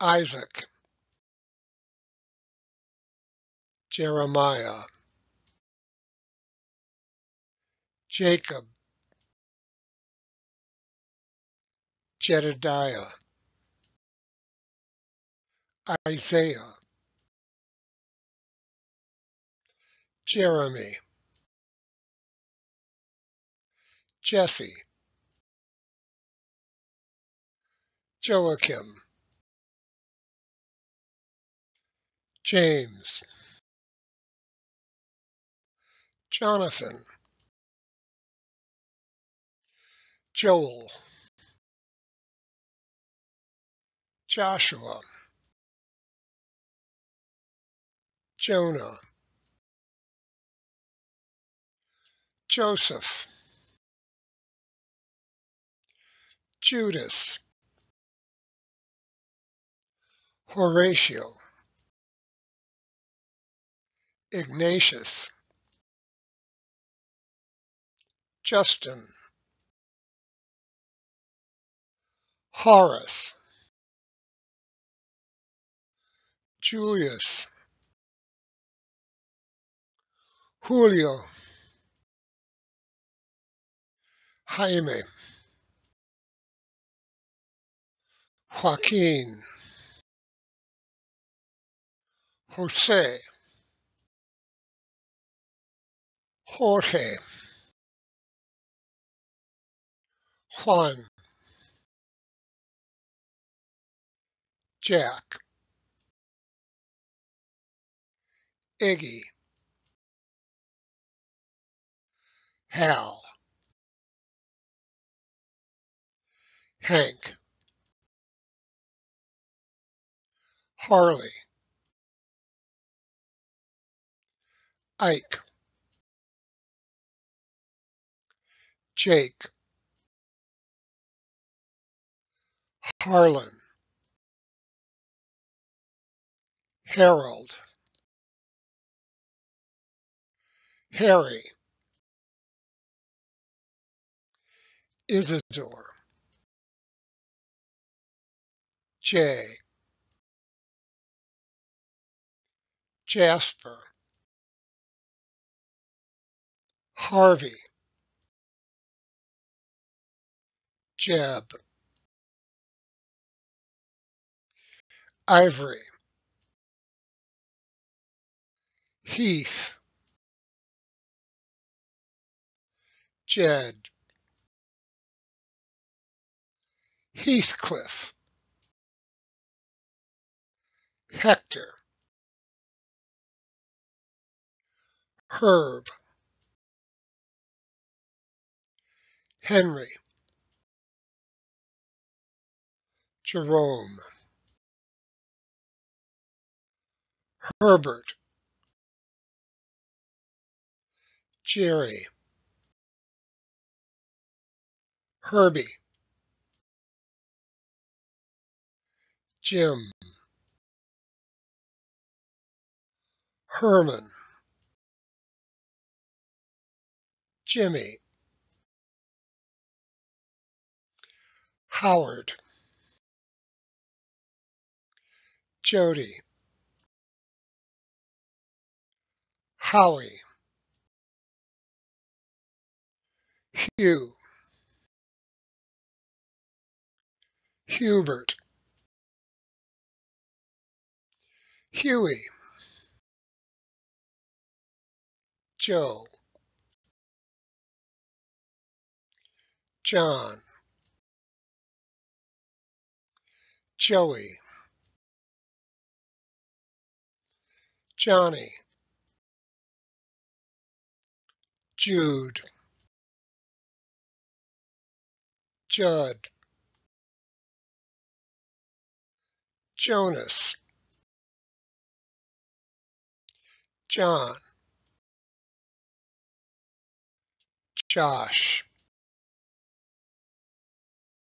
Isaac, Jeremiah, Jacob, Jedediah, Isaiah, Jeremy, Jesse, Joachim, James, Jonathan, Joel, Joshua, Jonah, Joseph, Judas, Horatio, Ignatius, Justin, Horace, Julius, Julio, Jaime, Joaquin, Jose, Jorge, Juan, Jack, Iggy, Hal, Hank, Harley, Ike, Jake, Harlan, Harold, Harry, Isidore, Jay, Jasper, Harvey, Jeb, Ivory, Heath, Jed, Heathcliff, Hector, Herb, Henry, Jerome, Herbert, Jerry, Herbie, Jim, Herman, Jimmy, Howard, Jody, Howie, Hugh, Hubert, Huey, Joe, John, Joey, Johnny, Jude, Judd, Jonas, John, Josh,